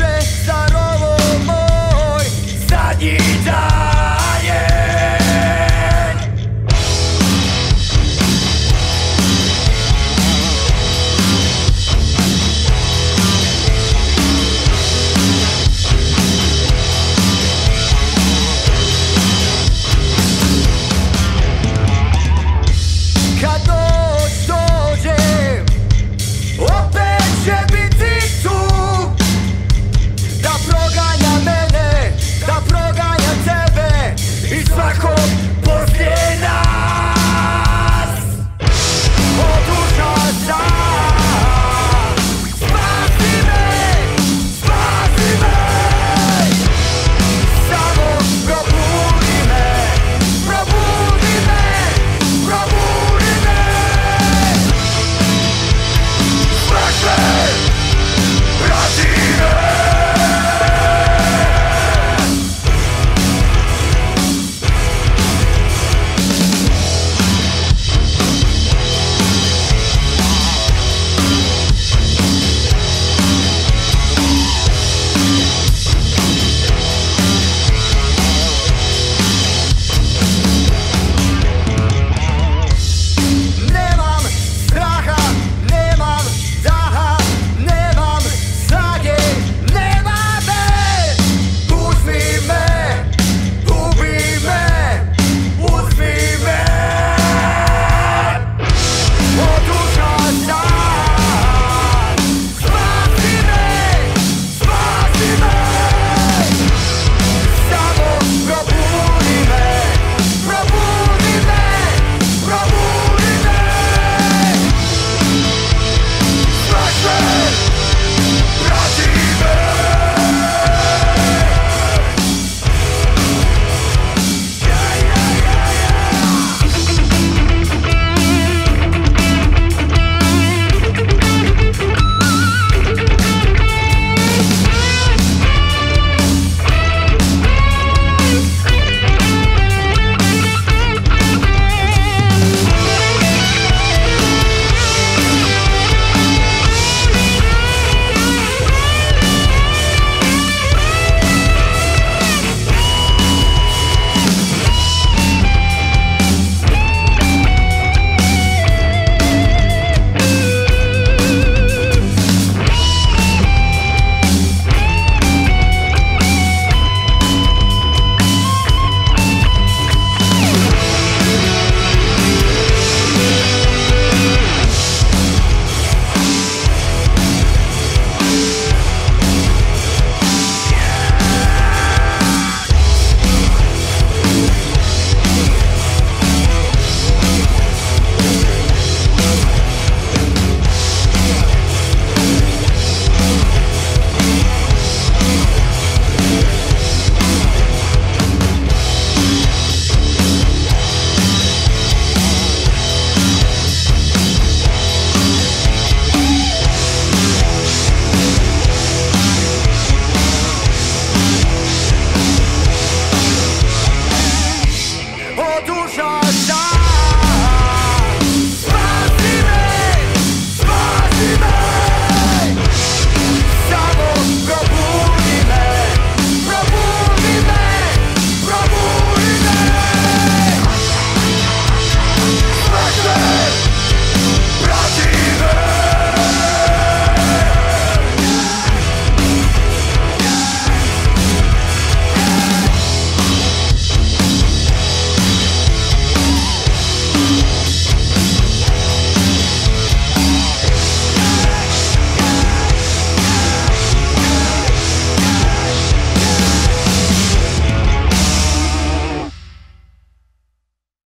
że zarobimy stars.